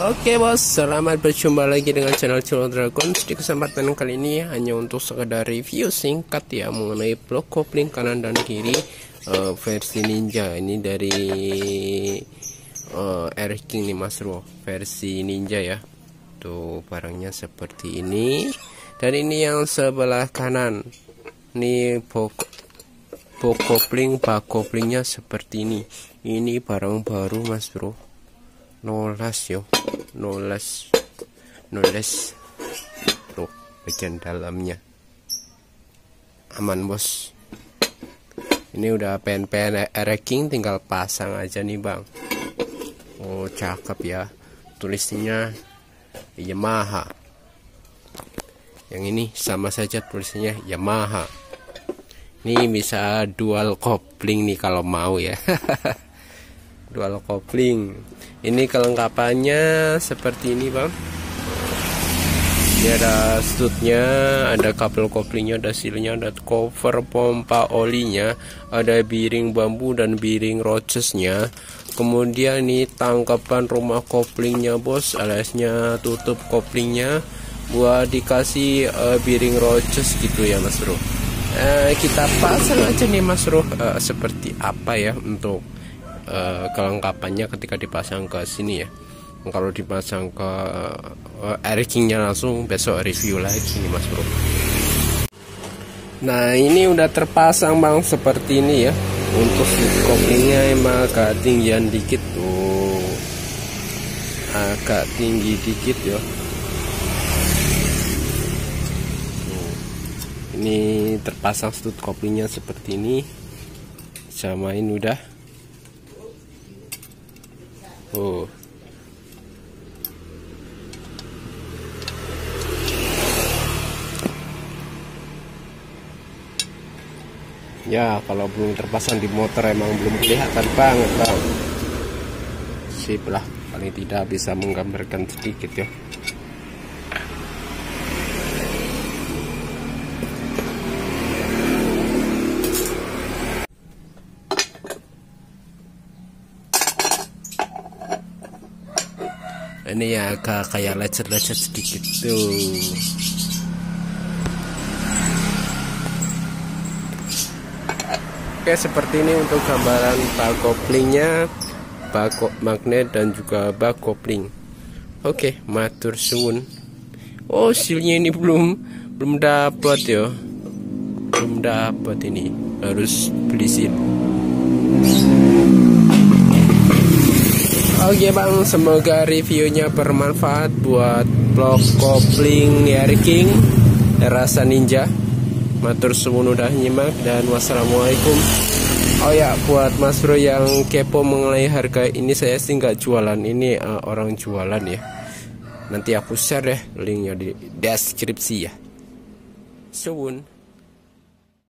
Oke bos, selamat berjumpa lagi dengan channel Channel Dragon. Di kesempatan kali ini hanya untuk sekedar review singkat ya Mengenai blok kopling kanan dan kiri uh, versi ninja. Ini dari uh, Air King nih mas bro Versi ninja ya. Tuh barangnya seperti ini. Dan ini yang sebelah kanan. Ini Bok kopling, bak koplingnya seperti ini. Ini barang baru mas bro nolas yo. Nolas nolas tuh bagian dalamnya. Aman bos. Ini udah pen-pen ereking tinggal pasang aja nih bang. Oh cakep ya. Tulisnya Yamaha. Yang ini sama saja tulisnya Yamaha. Ini bisa dual kopling nih kalau mau ya dual kopling. Ini kelengkapannya seperti ini bang. Ini ada stutnya ada kabel koplingnya ada silnya ada cover pompa olinya ada biring bambu dan biring rochesnya kemudian ini tangkapan rumah koplingnya bos. Aliasnya tutup koplingnya buat dikasih uh, biring roches gitu ya mas bro. Uh, kita pasang aja nih mas bro. Uh, seperti apa ya untuk uh, kelengkapannya ketika dipasang ke sini ya. Kalau dipasang ke uh, airkingnya langsung besok review lagi mas bro. Nah ini udah terpasang bang seperti ini ya. Untuk koplingnya emang agak tinggian dikit tuh. Agak tinggi dikit ya ini terpasang stud koplingnya seperti ini. Samain udah Oh. Ya, kalau belum terpasang di motor emang belum kelihatan banget, Bang. Sip lah, paling tidak bisa menggambarkan sedikit ya. Ini ya agak kayak lecet-lecet sedikit tuh. Oke seperti ini untuk gambaran bak koplingnya bak magnet dan juga bak kopling Oke matur suwun. Oh silnya ini belum belum dapat ya. Belum dapat ini harus beli sil Oke bang, semoga reviewnya bermanfaat buat blog kopling Air King rasa ninja. Matur suwun udah nyimak dan wassalamualaikum. Oh ya, buat Mas Bro yang kepo mengenai harga ini saya sih nggak jualan, ini uh, orang jualan ya. Nanti aku share deh linknya di deskripsi ya. Suwun.